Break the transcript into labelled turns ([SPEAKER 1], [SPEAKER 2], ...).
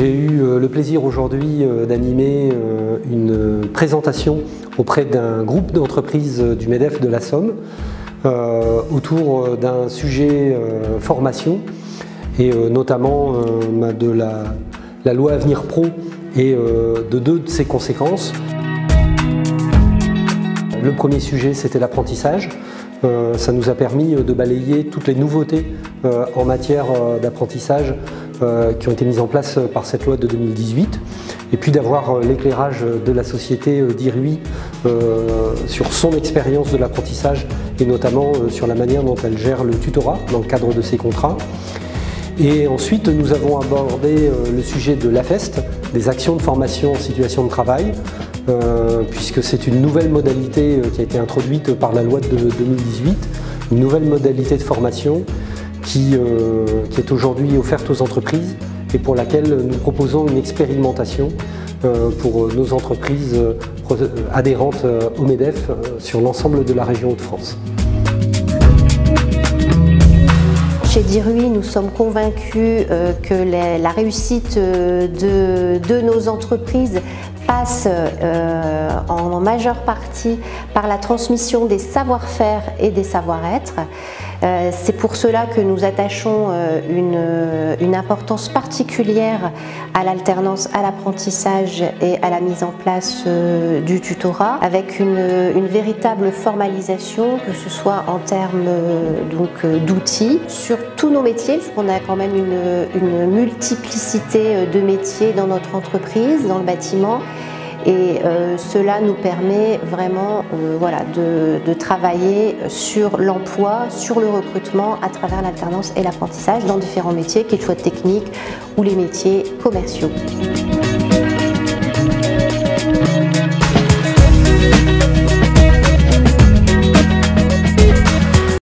[SPEAKER 1] le, plaisir aujourd'hui d'animer une présentation auprès d'un groupe d'entreprises du MEDEF de la Somme autour d'un sujet formation et notamment de la, loi Avenir Pro et de deux de ses conséquences. Le premier sujet, c'était l'apprentissage. Euh, ça nous a permis de balayer toutes les nouveautés euh, en matière euh, d'apprentissage qui ont été mises en place par cette loi de 2018 et puis d'avoir l'éclairage de la société d'Irui sur son expérience de l'apprentissage et notamment sur la manière dont elle gère le tutorat dans le cadre de ses contrats. Et ensuite, nous avons abordé le sujet de l'AFEST, des actions de formation en situation de travail, euh, puisque c'est une nouvelle modalité euh, qui a été introduite par la loi de 2018, une nouvelle modalité de formation qui, euh, qui est aujourd'hui offerte aux entreprises et pour laquelle nous proposons une expérimentation pour nos entreprises adhérentes au MEDEF sur l'ensemble de la région Hauts-de-France.
[SPEAKER 2] Chez Dirui, nous sommes convaincus que la réussite de nos entreprises euh, en majeure partie par la transmission des savoir-faire et des savoir-être. Euh, c'est pour cela que nous attachons euh, une, importance particulière à l'alternance, à l'apprentissage et à la mise en place du tutorat, avec une, véritable formalisation, que ce soit en termes d'outils, sur tous nos métiers, puisqu'on a quand même une multiplicité de métiers dans notre entreprise, dans le bâtiment. Et euh, cela nous permet vraiment euh, voilà, de, travailler sur l'emploi, sur le recrutement à travers l'alternance et l'apprentissage dans différents métiers, qu'ils soient techniques ou les métiers commerciaux.